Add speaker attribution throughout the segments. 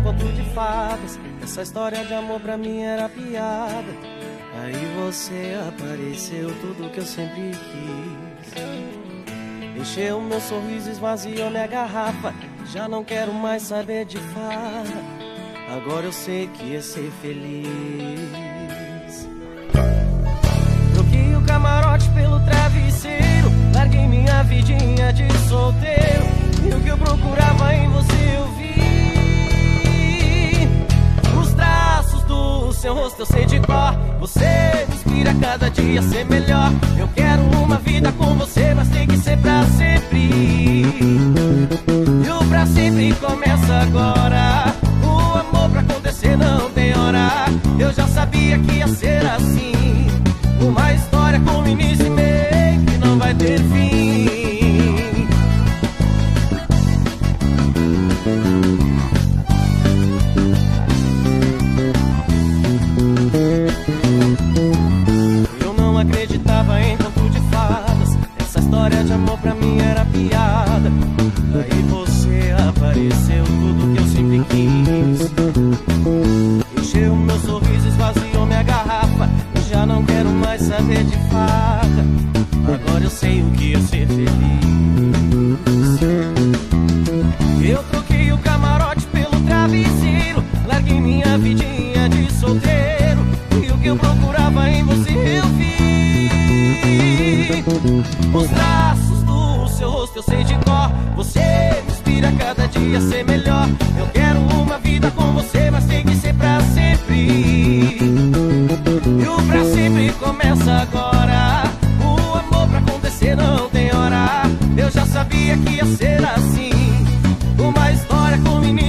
Speaker 1: de fadas. Essa história de amor pra mim era piada. Aí você apareceu, tudo que eu sempre quis. Encheu meu sorriso, esvaziou minha garrafa. Já não quero mais saber de farra. Agora eu sei que ia ser feliz. Seu rosto eu sei de cor. Você me inspira cada dia a ser melhor. Eu quero uma vida com você, mas tem que ser pra sempre. E o pra sempre começa agora. O amor pra acontecer não tem hora. Eu já sabia que ia ser assim. Acreditava em conto de fadas. Essa história de amor pra mim era piada. Aí você apareceu, tudo que eu sempre quis. Encheu meu sorriso, esvaziou minha garrafa. Eu já não quero mais saber de farra. Agora eu sei o que é ser feliz. Eu troquei o camarote pelo travesseiro. Larguei minha vidinha de solteiro. E o que eu procurava em você eu vi. Os traços do seu rosto eu sei de cor. Você me inspira cada dia a ser melhor. Eu quero uma vida com você, mas tem que ser pra sempre. E o pra sempre começa agora. O amor pra acontecer não tem hora. Eu já sabia que ia ser assim. Uma história com início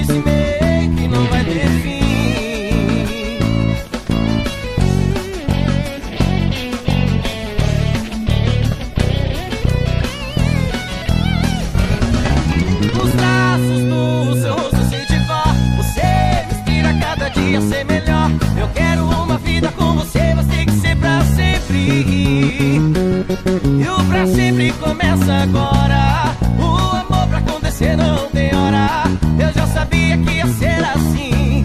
Speaker 1: E o pra sempre começa agora. O amor pra acontecer não tem hora. Eu já sabia que ia ser assim.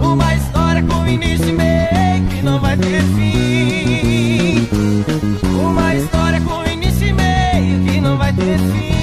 Speaker 1: Uma história com início e meio que não vai ter fim. Uma história com início e meio que não vai ter fim.